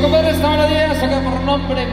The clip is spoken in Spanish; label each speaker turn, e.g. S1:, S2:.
S1: compadre, esta melodía saca por nombre